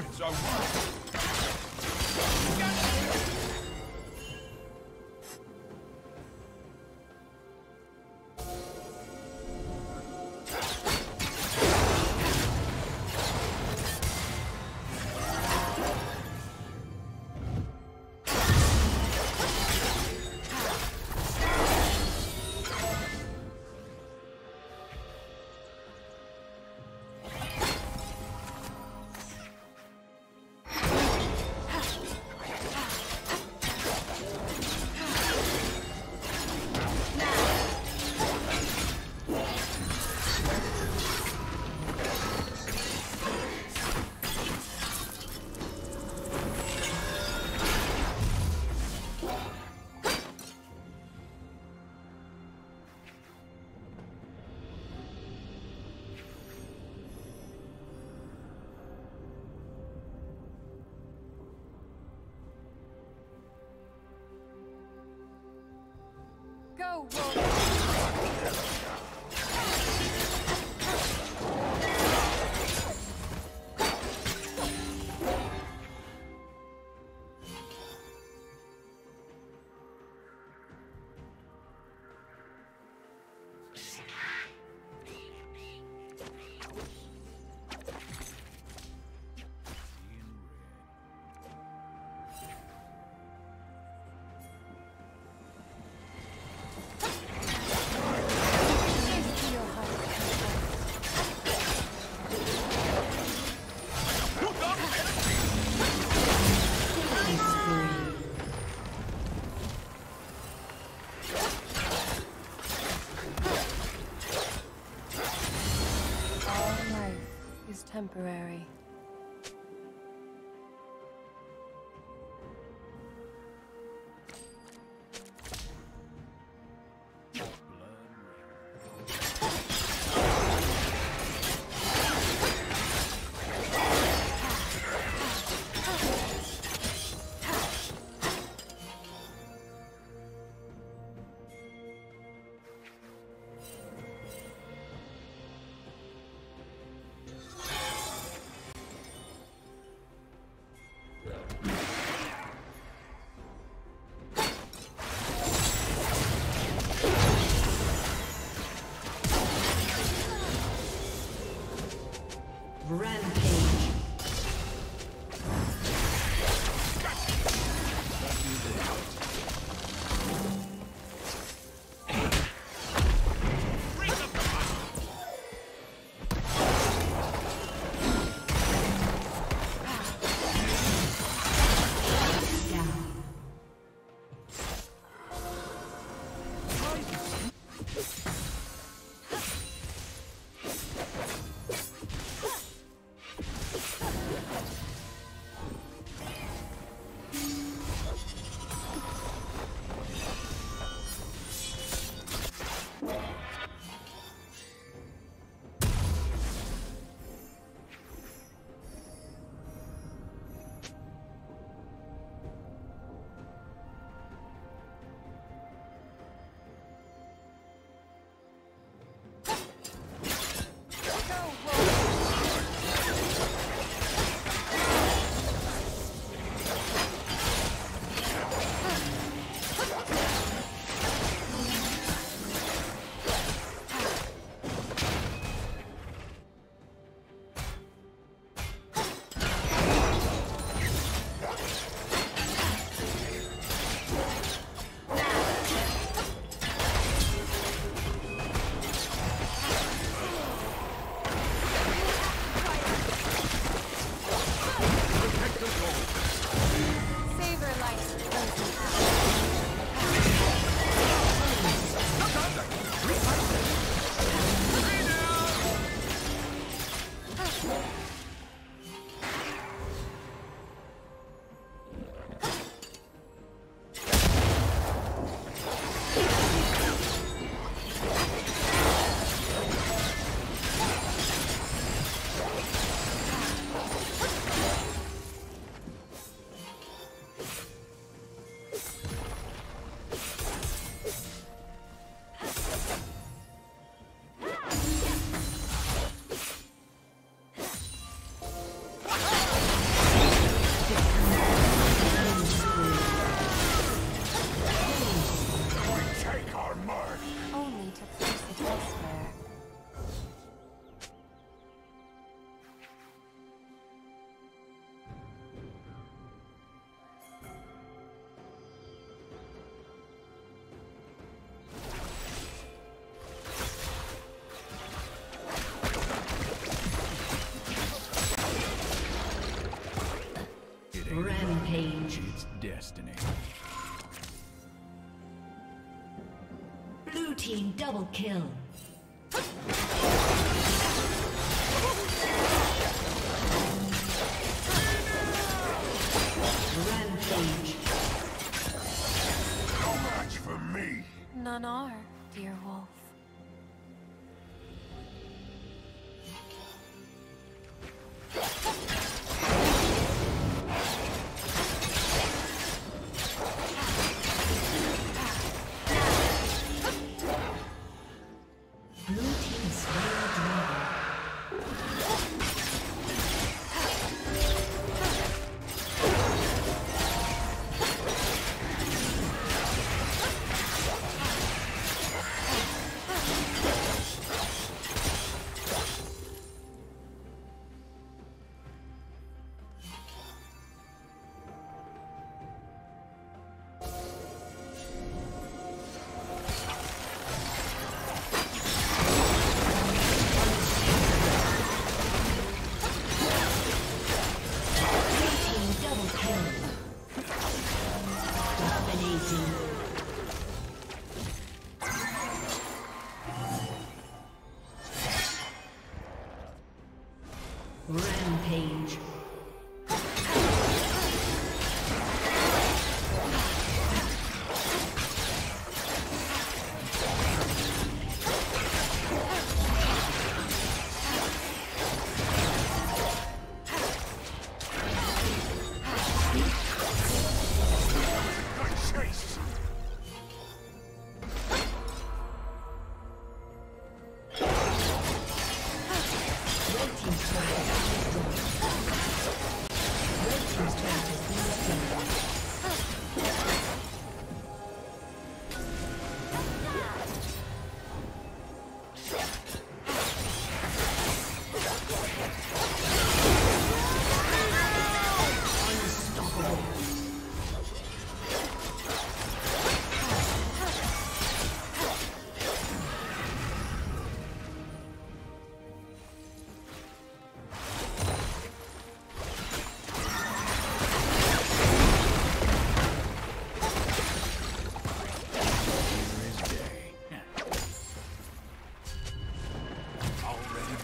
spirits are working. Go, Wolf! Is temporary. destiny. Blue team double kill. Rampage. No match for me. None are, dear wolf. Dominating.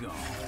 go.